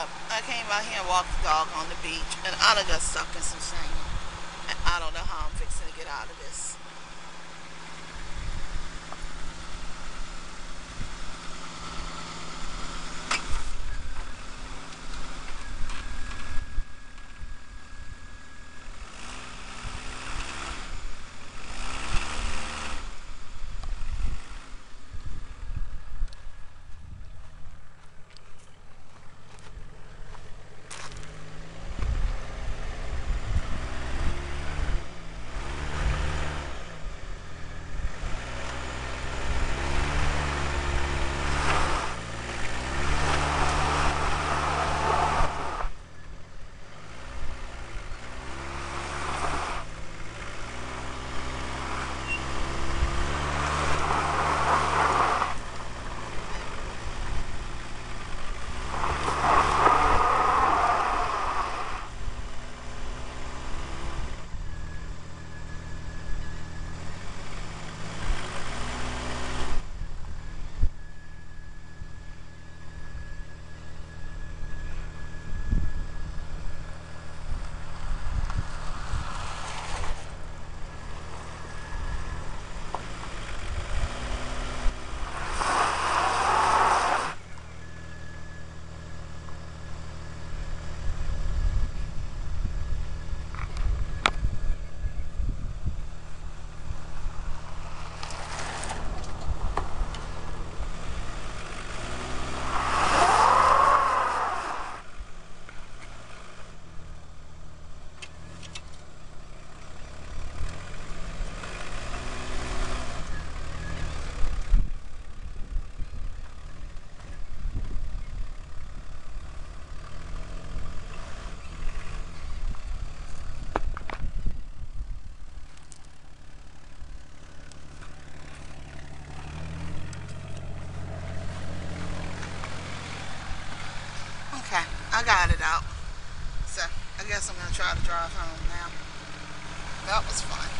up. I came out here and walked the dog on the beach, and I done got stuck in some sand. And I don't know how I'm fixing to get out of this. I got it out. So I guess I'm gonna try to drive home now. That was fun.